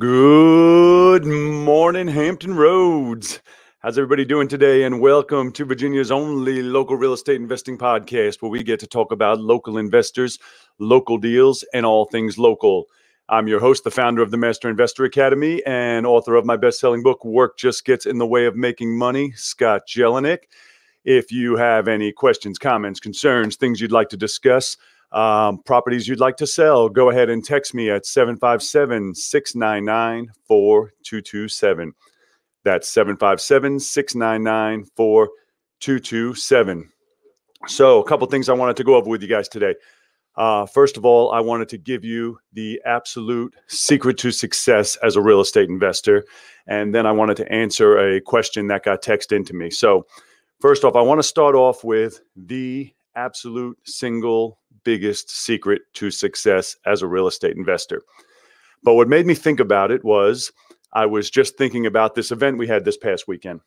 Good morning, Hampton Roads. How's everybody doing today? And welcome to Virginia's only local real estate investing podcast where we get to talk about local investors, local deals, and all things local. I'm your host, the founder of the Master Investor Academy, and author of my best selling book, Work Just Gets in the Way of Making Money, Scott Jelinek. If you have any questions, comments, concerns, things you'd like to discuss, um, properties you'd like to sell, go ahead and text me at 757 699 4227. That's 757 699 4227. So, a couple things I wanted to go over with you guys today. Uh, first of all, I wanted to give you the absolute secret to success as a real estate investor. And then I wanted to answer a question that got texted into me. So, first off, I want to start off with the absolute single biggest secret to success as a real estate investor. But what made me think about it was I was just thinking about this event we had this past weekend.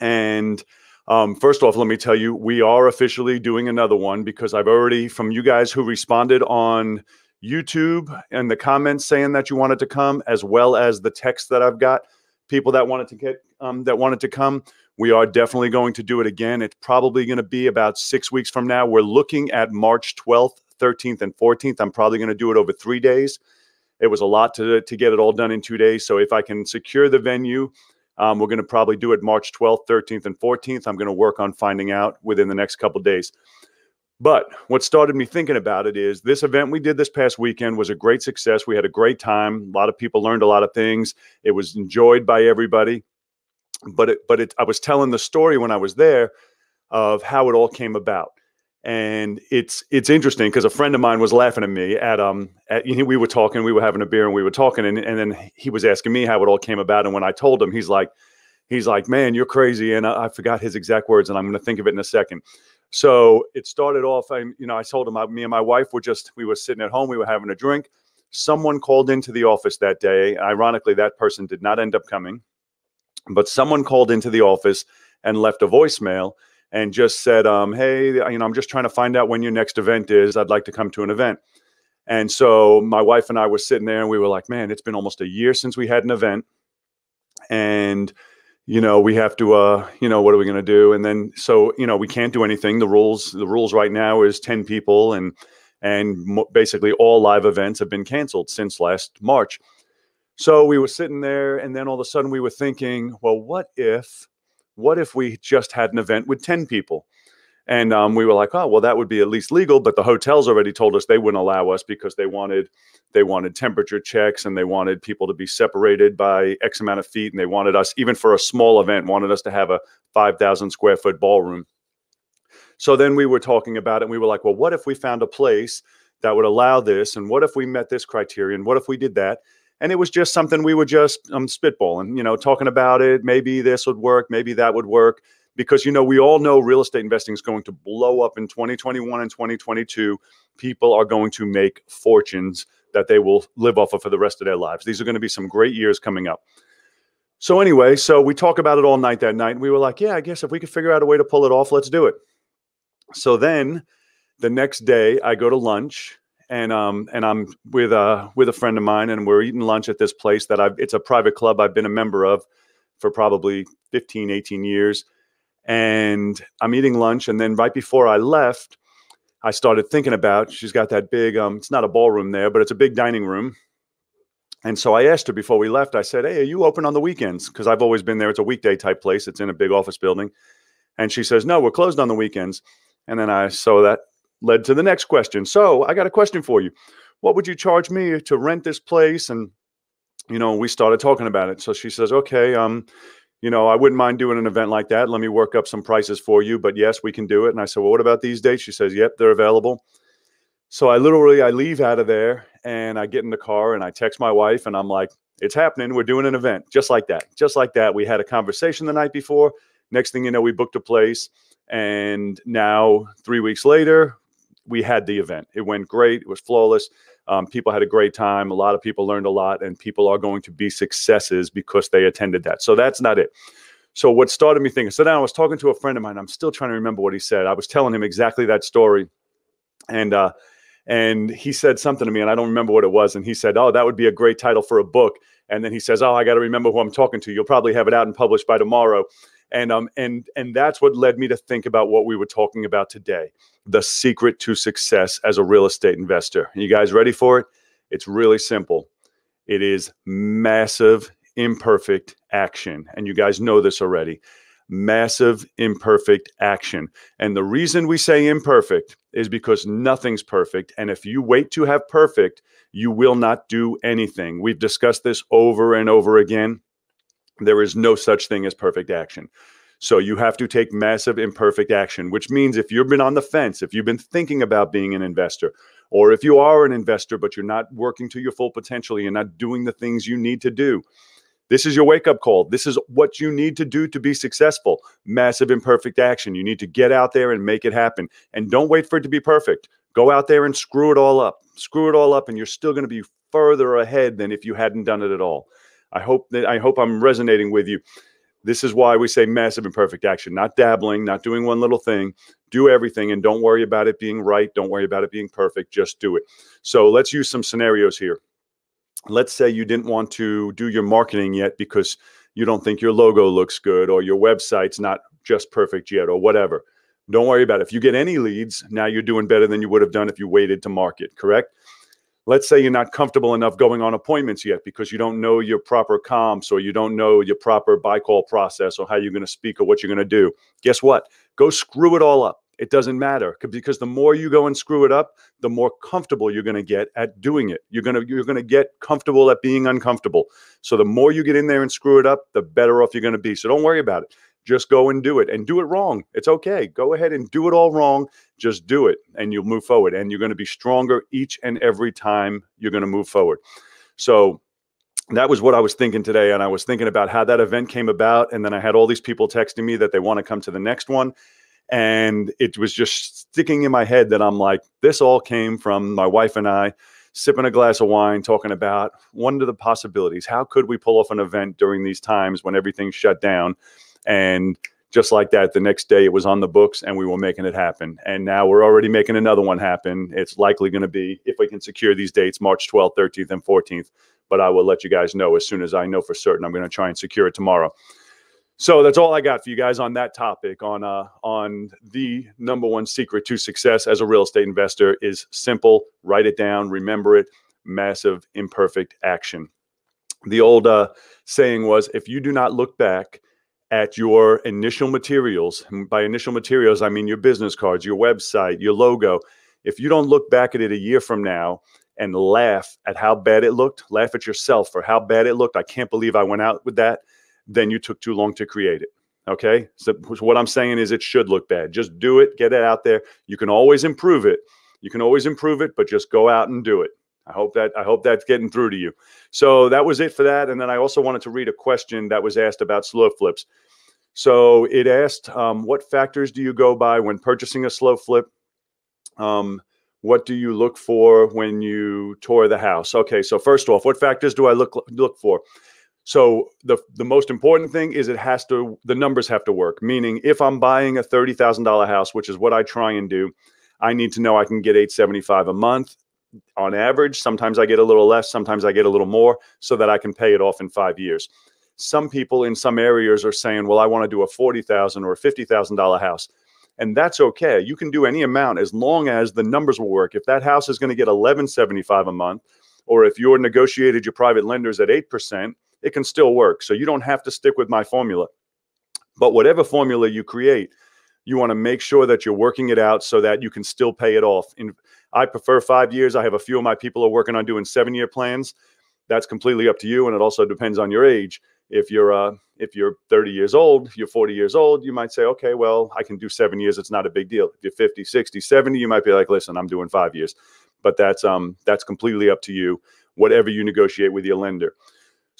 And um, first off, let me tell you, we are officially doing another one because I've already, from you guys who responded on YouTube and the comments saying that you wanted to come, as well as the text that I've got, people that wanted to get um, that wanted to come. We are definitely going to do it again. It's probably going to be about six weeks from now. We're looking at March 12th, 13th, and 14th. I'm probably going to do it over three days. It was a lot to, to get it all done in two days. So if I can secure the venue, um, we're going to probably do it March 12th, 13th, and 14th. I'm going to work on finding out within the next couple days. But what started me thinking about it is this event we did this past weekend was a great success. We had a great time. A lot of people learned a lot of things. It was enjoyed by everybody but it, but it, I was telling the story when I was there of how it all came about, and it's it's interesting because a friend of mine was laughing at me at um at, you know, we were talking, we were having a beer, and we were talking, and and then he was asking me how it all came about, and when I told him, he's like, he's like, man, you're crazy, and I, I forgot his exact words, and I'm going to think of it in a second. So it started off, I, you know, I told him, I, me and my wife were just, we were sitting at home, we were having a drink. Someone called into the office that day. Ironically, that person did not end up coming but someone called into the office and left a voicemail and just said, um, "Hey, you know, I'm just trying to find out when your next event is. I'd like to come to an event." And so my wife and I were sitting there, and we were like, "Man, it's been almost a year since we had an event, and you know, we have to, uh, you know, what are we going to do?" And then so you know, we can't do anything. The rules, the rules right now is ten people, and and basically all live events have been canceled since last March. So we were sitting there, and then all of a sudden we were thinking, well, what if, what if we just had an event with 10 people? And um, we were like, oh, well, that would be at least legal. But the hotels already told us they wouldn't allow us because they wanted they wanted temperature checks and they wanted people to be separated by X amount of feet. And they wanted us, even for a small event, wanted us to have a 5,000 square foot ballroom. So then we were talking about it and we were like, well, what if we found a place that would allow this? And what if we met this criterion? What if we did that? And it was just something we were just um, spitballing, you know, talking about it. Maybe this would work, maybe that would work, because you know we all know real estate investing is going to blow up in 2021 and 2022. People are going to make fortunes that they will live off of for the rest of their lives. These are going to be some great years coming up. So anyway, so we talk about it all night that night, and we were like, yeah, I guess if we could figure out a way to pull it off, let's do it. So then the next day, I go to lunch and um and I'm with a with a friend of mine and we're eating lunch at this place that I've it's a private club I've been a member of for probably 15 18 years. And I'm eating lunch and then right before I left I started thinking about she's got that big um it's not a ballroom there but it's a big dining room. And so I asked her before we left I said hey are you open on the weekends? Because I've always been there. It's a weekday type place. It's in a big office building. And she says no we're closed on the weekends. And then I so that led to the next question. So I got a question for you. What would you charge me to rent this place? And you know, we started talking about it. So she says, okay, um, you know, I wouldn't mind doing an event like that. Let me work up some prices for you. But yes, we can do it. And I said, well, what about these dates? She says, yep, they're available. So I literally I leave out of there and I get in the car and I text my wife and I'm like, it's happening. We're doing an event just like that. Just like that. We had a conversation the night before. Next thing you know, we booked a place. And now, three weeks later, we had the event. It went great. It was flawless. Um, people had a great time. A lot of people learned a lot, and people are going to be successes because they attended that. So that's not it. So what started me thinking? So then I was talking to a friend of mine. I'm still trying to remember what he said. I was telling him exactly that story, and uh, and he said something to me, and I don't remember what it was. And he said, "Oh, that would be a great title for a book." And then he says, "Oh, I got to remember who I'm talking to. You'll probably have it out and published by tomorrow." And um and and that's what led me to think about what we were talking about today: the secret to success as a real estate investor. You guys ready for it? It's really simple. It is massive imperfect action, and you guys know this already massive imperfect action. And the reason we say imperfect is because nothing's perfect. And if you wait to have perfect, you will not do anything. We've discussed this over and over again. There is no such thing as perfect action. So you have to take massive imperfect action, which means if you've been on the fence, if you've been thinking about being an investor, or if you are an investor, but you're not working to your full potential, you're not doing the things you need to do, this is your wake up call. This is what you need to do to be successful. Massive imperfect action. You need to get out there and make it happen. And don't wait for it to be perfect. Go out there and screw it all up. Screw it all up, and you're still going to be further ahead than if you hadn't done it at all. I hope that I hope I'm resonating with you. This is why we say massive imperfect action, not dabbling, not doing one little thing. Do everything and don't worry about it being right. Don't worry about it being perfect. Just do it. So let's use some scenarios here let's say you didn't want to do your marketing yet because you don't think your logo looks good or your website's not just perfect yet or whatever. Don't worry about it. If you get any leads, now you're doing better than you would have done if you waited to market, correct? Let's say you're not comfortable enough going on appointments yet because you don't know your proper comps or you don't know your proper buy call process or how you're going to speak or what you're going to do. Guess what? Go screw it all up it doesn't matter because the more you go and screw it up, the more comfortable you're going to get at doing it. You're going to you're going to get comfortable at being uncomfortable. So the more you get in there and screw it up, the better off you're going to be. So don't worry about it. Just go and do it and do it wrong. It's okay. Go ahead and do it all wrong. Just do it and you'll move forward and you're going to be stronger each and every time you're going to move forward. So that was what I was thinking today. And I was thinking about how that event came about. And then I had all these people texting me that they want to come to the next one. And it was just sticking in my head that I'm like, this all came from my wife and I sipping a glass of wine, talking about one of the possibilities. How could we pull off an event during these times when everything's shut down? And just like that, the next day it was on the books and we were making it happen. And now we're already making another one happen. It's likely going to be, if we can secure these dates, March 12th, 13th, and 14th. But I will let you guys know as soon as I know for certain. I'm going to try and secure it tomorrow. So that's all I got for you guys on that topic. On uh, on the number one secret to success as a real estate investor is simple. Write it down. Remember it. Massive imperfect action. The old uh, saying was, if you do not look back at your initial materials, by initial materials I mean your business cards, your website, your logo. If you don't look back at it a year from now and laugh at how bad it looked, laugh at yourself for how bad it looked. I can't believe I went out with that then you took too long to create it. Okay. So what I'm saying is it should look bad. Just do it, get it out there. You can always improve it. You can always improve it, but just go out and do it. I hope that I hope that's getting through to you. So that was it for that. And then I also wanted to read a question that was asked about slow flips. So it asked, um, what factors do you go by when purchasing a slow flip? Um, what do you look for when you tour the house? Okay, so first off, what factors do I look look for? So the the most important thing is it has to the numbers have to work. Meaning, if I'm buying a thirty thousand dollar house, which is what I try and do, I need to know I can get eight seventy five a month on average. Sometimes I get a little less, sometimes I get a little more, so that I can pay it off in five years. Some people in some areas are saying, "Well, I want to do a 40,000 or a fifty thousand dollar house." and that's okay. You can do any amount as long as the numbers will work. If that house is going to get 1175 a month, or if you're negotiated your private lenders at 8%, it can still work. So you don't have to stick with my formula. But whatever formula you create, you want to make sure that you're working it out so that you can still pay it off. I prefer five years. I have a few of my people are working on doing seven year plans. That's completely up to you, and it also depends on your age. If you're uh, if you're 30 years old, you're 40 years old, you might say, okay, well, I can do seven years. It's not a big deal. If you're 50, 60, 70, you might be like, listen, I'm doing five years. But that's um that's completely up to you. Whatever you negotiate with your lender.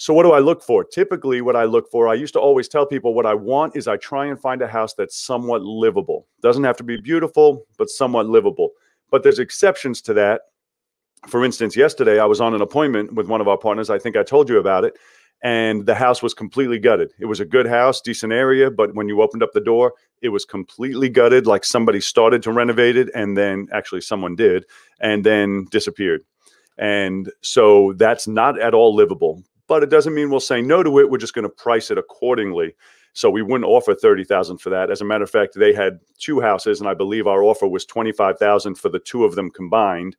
So, what do I look for? Typically, what I look for, I used to always tell people what I want is I try and find a house that's somewhat livable. Doesn't have to be beautiful, but somewhat livable. But there's exceptions to that. For instance, yesterday I was on an appointment with one of our partners. I think I told you about it. And the house was completely gutted. It was a good house, decent area, but when you opened up the door, it was completely gutted, like somebody started to renovate it and then actually someone did and then disappeared. And so that's not at all livable. But it doesn't mean we'll say no to it. We're just going to price it accordingly. So we wouldn't offer 30,000 for that. As a matter of fact, they had two houses and I believe our offer was 25,000 for the two of them combined.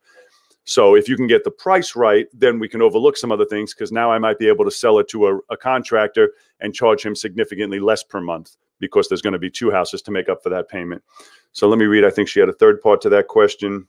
So if you can get the price right, then we can overlook some other things because now I might be able to sell it to a, a, contractor and charge him significantly less per month because there's going to be two houses to make up for that payment. So let me read. I think she had a third part to that question.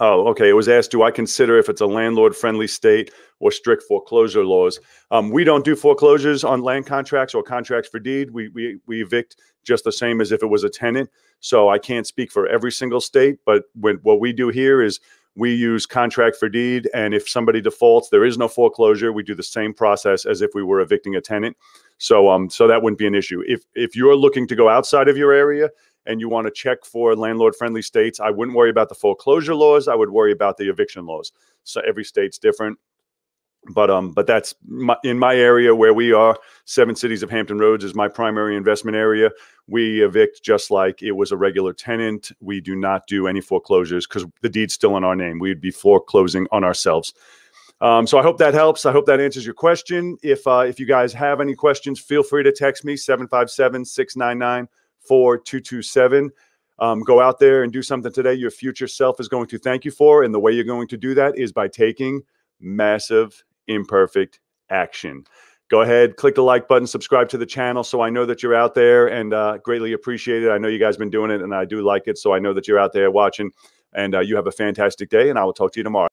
Oh, okay. It was asked, do I consider if it's a landlord friendly state or strict foreclosure laws? Um, we don't do foreclosures on land contracts or contracts for deed. We, we, we evict just the same as if it was a tenant. So I can't speak for every single state, but when, what we do here is we use contract for deed. And if somebody defaults, there is no foreclosure. We do the same process as if we were evicting a tenant. So, um, so that wouldn't be an issue. If, if you're looking to go outside of your area, and you want to check for landlord friendly states, I wouldn't worry about the foreclosure laws. I would worry about the eviction laws. So every state's different. But um, but that's my, in my area where we are. Seven Cities of Hampton Roads is my primary investment area. We evict just like it was a regular tenant. We do not do any foreclosures because the deed's still in our name. We'd be foreclosing on ourselves. Um, so I hope that helps. I hope that answers your question. If uh, if you guys have any questions, feel free to text me 757 699 4227. Um, go out there and do something today your future self is going to thank you for. And the way you're going to do that is by taking massive, imperfect action. Go ahead, click the like button, subscribe to the channel so I know that you're out there and uh, greatly appreciate it. I know you guys been doing it and I do like it. So I know that you're out there watching and uh, you have a fantastic day and I will talk to you tomorrow.